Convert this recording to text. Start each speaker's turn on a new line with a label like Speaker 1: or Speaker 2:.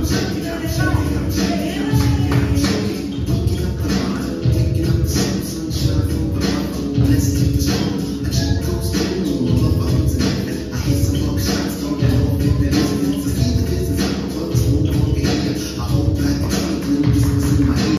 Speaker 1: music.